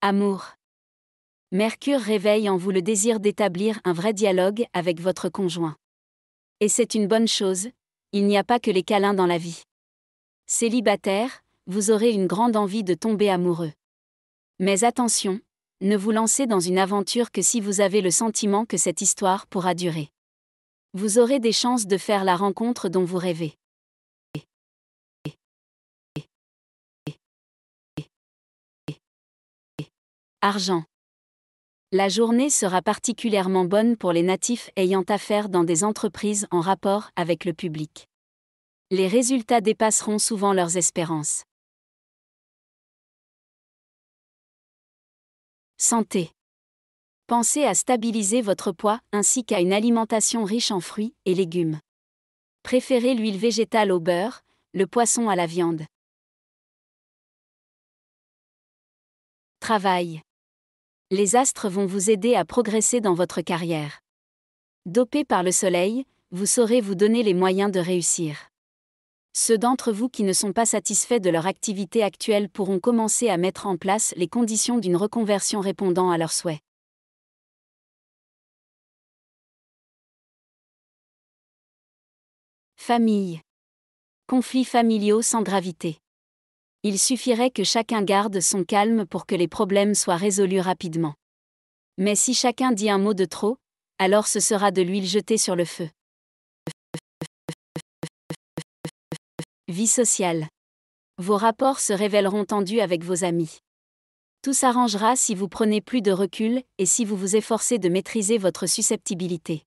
Amour. Mercure réveille en vous le désir d'établir un vrai dialogue avec votre conjoint. Et c'est une bonne chose, il n'y a pas que les câlins dans la vie. Célibataire, vous aurez une grande envie de tomber amoureux. Mais attention, ne vous lancez dans une aventure que si vous avez le sentiment que cette histoire pourra durer. Vous aurez des chances de faire la rencontre dont vous rêvez. Argent. La journée sera particulièrement bonne pour les natifs ayant affaire dans des entreprises en rapport avec le public. Les résultats dépasseront souvent leurs espérances. Santé. Pensez à stabiliser votre poids ainsi qu'à une alimentation riche en fruits et légumes. Préférez l'huile végétale au beurre, le poisson à la viande. Travail les astres vont vous aider à progresser dans votre carrière. Dopé par le soleil, vous saurez vous donner les moyens de réussir. Ceux d'entre vous qui ne sont pas satisfaits de leur activité actuelle pourront commencer à mettre en place les conditions d'une reconversion répondant à leurs souhaits. Famille. Conflits familiaux sans gravité il suffirait que chacun garde son calme pour que les problèmes soient résolus rapidement. Mais si chacun dit un mot de trop, alors ce sera de l'huile jetée sur le feu. Vie sociale. Vos rapports se révéleront tendus avec vos amis. Tout s'arrangera si vous prenez plus de recul et si vous vous efforcez de maîtriser votre susceptibilité.